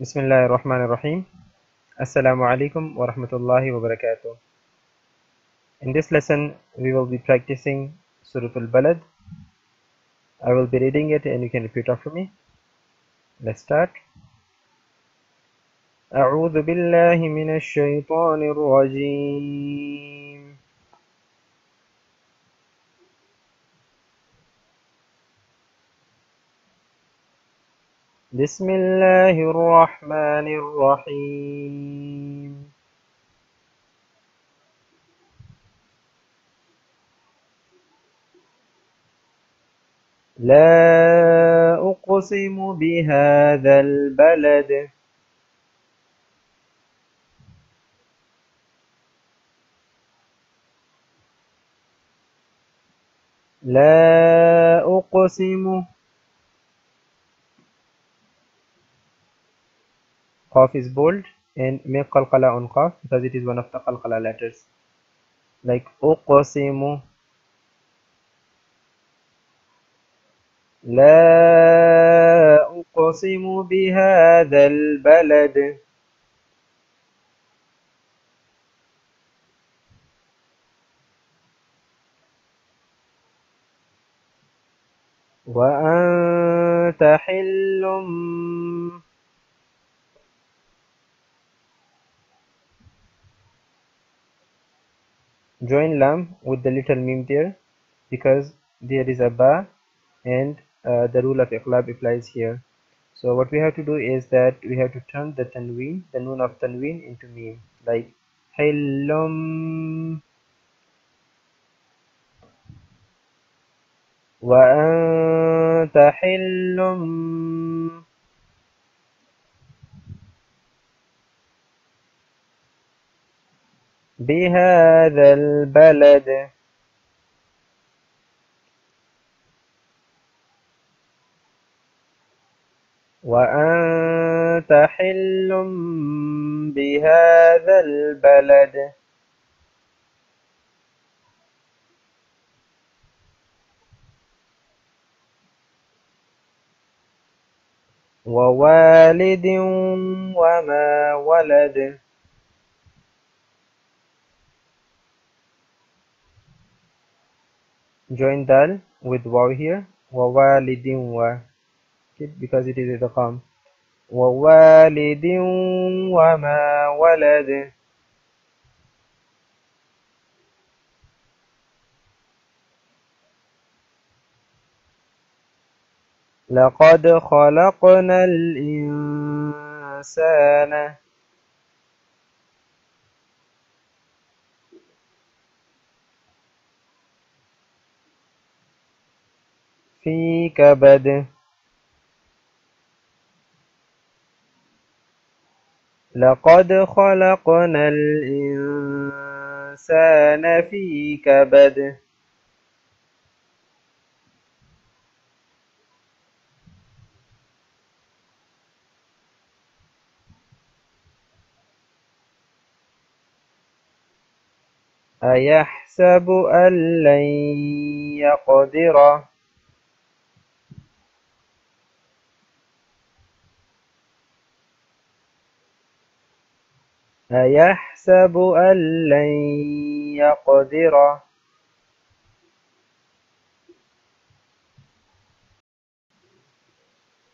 بسم الله الرحمن الرحيم Assalamu alaikum wa rahmatullahi wa barakatuh. In this lesson, we will be practicing Surah Al-Balad. I will be reading it and you can repeat after me. Let's start. أعوذ بالله من الشيطان الرجيم بسم الله الرحمن الرحيم. لا أقسم بهذا البلد. لا أقسم Qaf is bold and make qalqala on Qaf because it is one of the qalqala letters like أقسم لا أقسم بهذا البلد وأنت حل join lam with the little mim there because there is a ba and uh, the rule of club applies here. So what we have to do is that we have to turn the tanween the noon of tanween into mim like halum wa anta بهذا البلد. وأنت حل بهذا البلد. ووالد وما ولد. Join dal with waw here ووالد و because it is idgham ووالد وما ولد لقد خلقنا الإنسان في كبد. لقد خلقنا الإنسان في كبد. أيحسب أن لن يقدر؟ أيحسب أن لن يقدر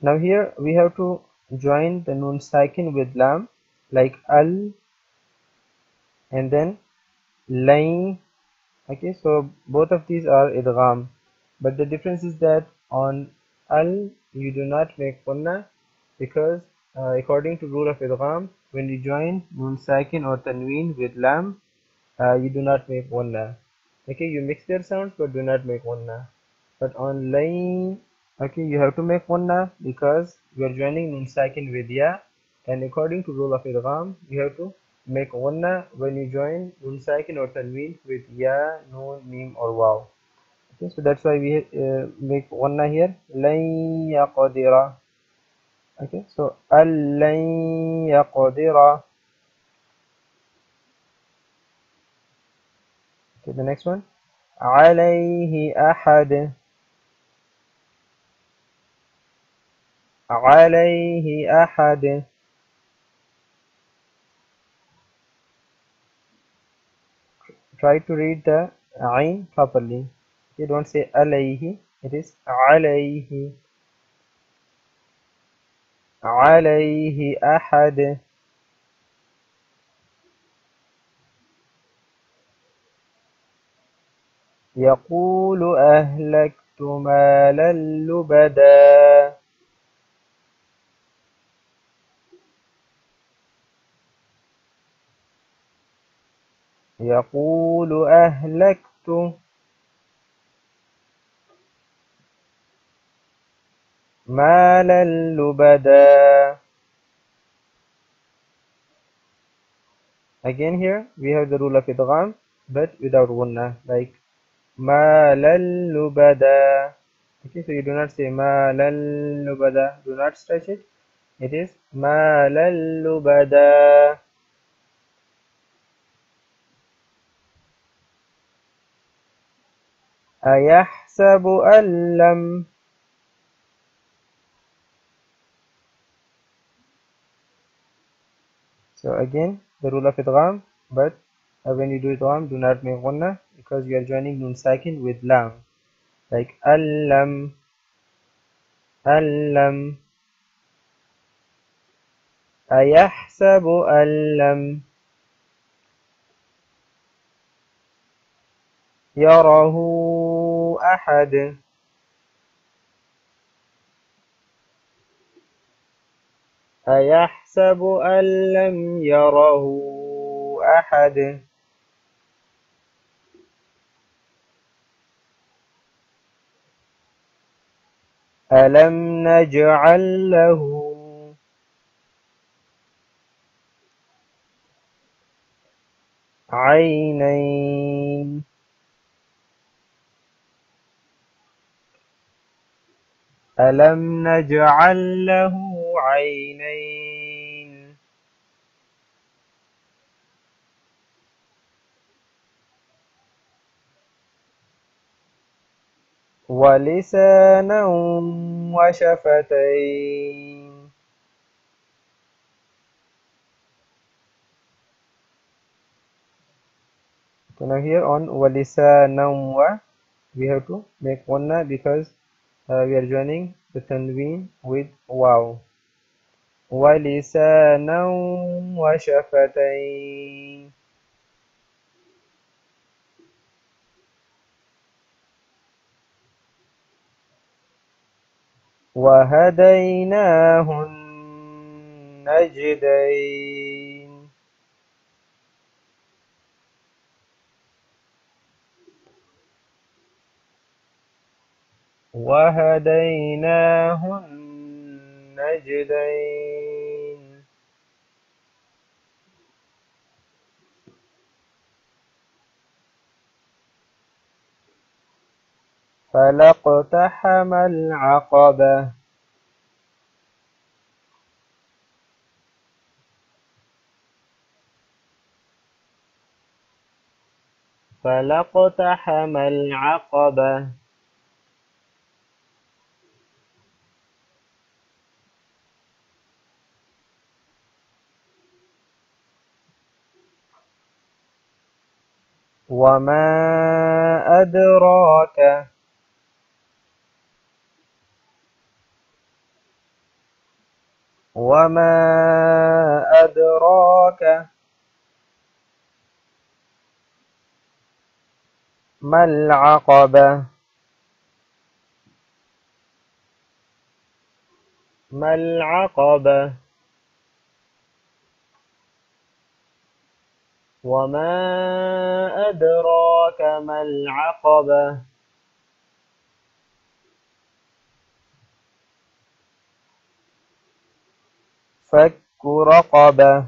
Now here we have to join the noon sakin with lam like al and then lain okay so both of these are idgham but the difference is that on al you do not make punna because uh, according to rule of idgham when you join nun sakin or tanween with lam uh, you do not make punna okay you mix their sounds but do not make punna but on lain okay you have to make punna because you are joining nun sakin with ya and according to rule of idgham you have to make wanna when you join nun sakin or tanween with ya, noon, mim or waw. Okay, so that's why we uh, make wanna here. Lan yaqdira okay so allan yaqdira okay the next one. Alayhi أحد Alayhi أحد try to read the ayn properly. You don't say alayhi it is alayhi. عليه أحد. يقول أهلكت مالا لبدا. يقول أهلكت مالا لبدا again here we have the rule of idgham but without gunna like مالا لبدا okay so you do not say مالا لبدا do not stretch it it is مالا لبدا أيحسب أن لم so again the rule of idgham but uh, when you do idgham do not make gunna because you are joining nun sakin with lam like allam allam أيحسب أن يره أحد أيحسب أن لم يره أحد؟ ألم نجعل له عينين؟ ألم نجعل له عينين ولسانا وشفتين So now here on walisana wa we have to make one because uh, we are joining the tanween with wow ولسانا وشفتين. وهديناه النجدين وهديناه النجدين فلاقتحم العقبة. فلاقتحم العقبة. وما أدراك وما أدراك ما العقبة ما العقبة وما أدراك ما العقبة فك رقبة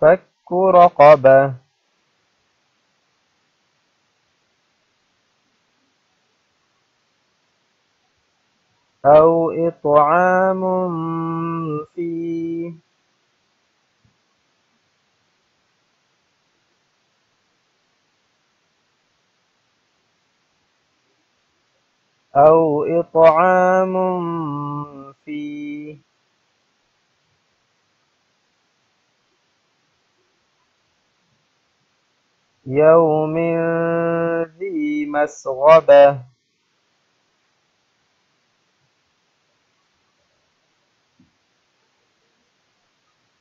فك رقبة أو إطعام في أو إطعام في يوم ذي مسغبة.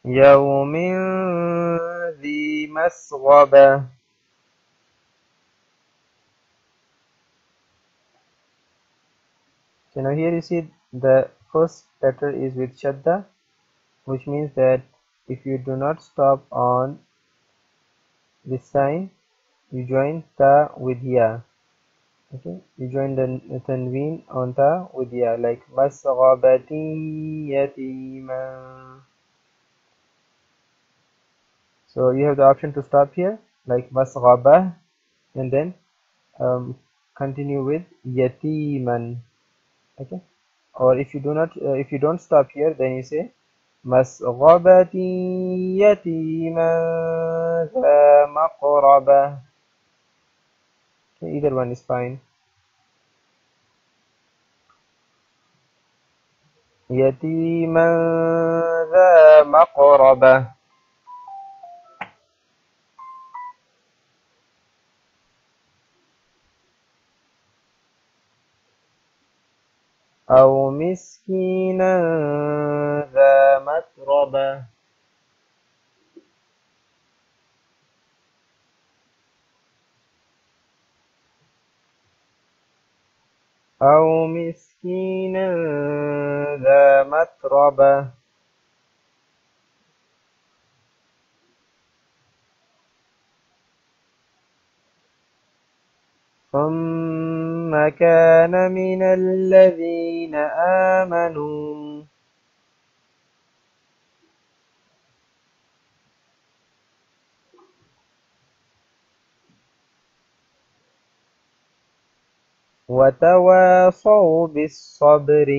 يوم ذي مسغبة So now here you see the first letter is with shadda which means that if you do not stop on this sign you join ta with ya okay you join the tanween on ta with ya like masghabati yatima so you have the option to stop here like masghaba and then um, continue with yatiman okay or if you do not uh, if you don't stop here then you say مسغبة يتيما ذا مقربة okay, either one is fine يتيما ذا مقربة أو مسكينا ذا متربة. أو مسكينا ذا متربة. ثم كان من الذين آمنوا. وتواصوا بالصبر.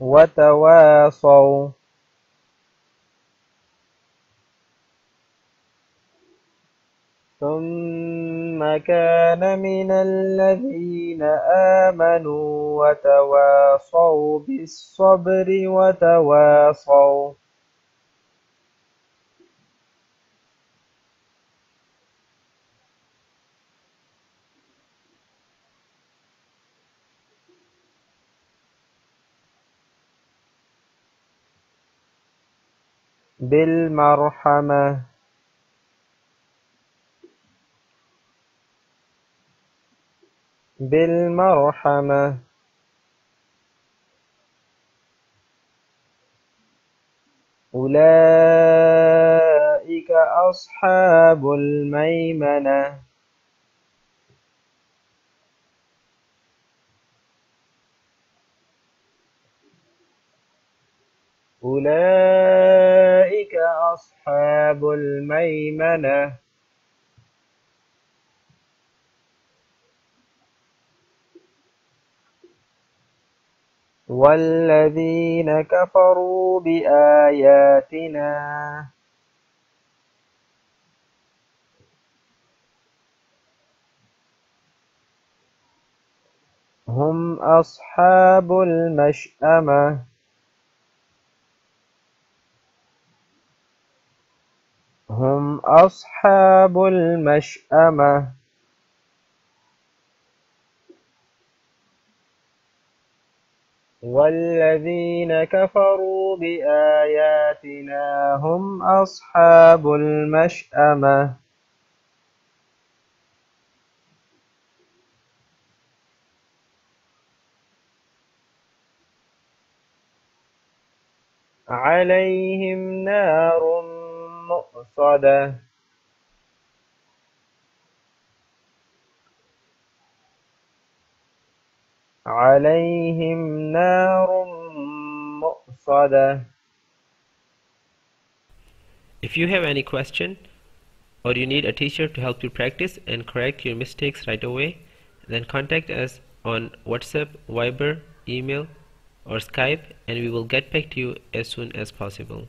وتواصوا ثم كان من الذين آمنوا وتواصوا بالصبر وتواصوا. بالمرحمة. بالمرحمة. أولئك أصحاب الميمنة. أولئك أصحاب الميمنة. والذين كفروا بآياتنا. هم أصحاب المشأمة. هم أصحاب المشأمة. والذين كفروا بآياتنا هم أصحاب المشأمة عليهم نار مؤصده عليهم نار مؤصده If you have any question or you need a teacher to help you practice and correct your mistakes right away, then contact us on WhatsApp, Viber, email or Skype and we will get back to you as soon as possible.